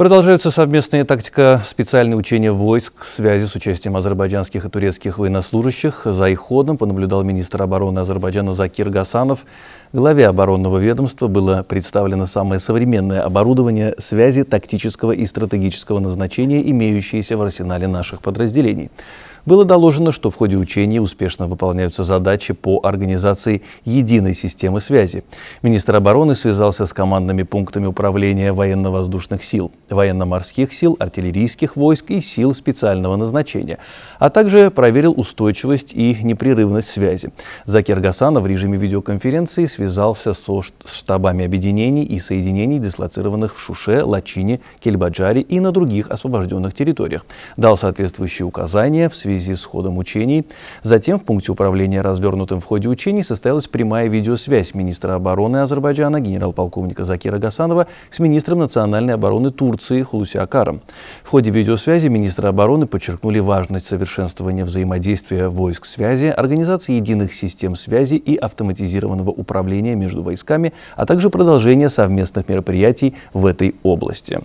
Продолжаются совместные тактика специальные учения войск связи с участием азербайджанских и турецких военнослужащих. За их ходом понаблюдал министр обороны Азербайджана Закир Гасанов. Главе оборонного ведомства было представлено самое современное оборудование связи тактического и стратегического назначения, имеющееся в арсенале наших подразделений. Было доложено, что в ходе учений успешно выполняются задачи по организации единой системы связи. Министр обороны связался с командными пунктами управления военно-воздушных сил, военно-морских сил, артиллерийских войск и сил специального назначения, а также проверил устойчивость и непрерывность связи. Закир Гасанов в режиме видеоконференции связался со штабами объединений и соединений, дислоцированных в Шуше, Лачине, Кельбаджаре и на других освобожденных территориях. Дал соответствующие указания в связи с ходом учений. Затем в пункте управления, развернутым в ходе учений, состоялась прямая видеосвязь министра обороны Азербайджана генерал-полковника Закира Гасанова с министром национальной обороны Турции Хулуси Акаром. В ходе видеосвязи министры обороны подчеркнули важность совершенствования взаимодействия войск связи, организации единых систем связи и автоматизированного управления между войсками, а также продолжение совместных мероприятий в этой области.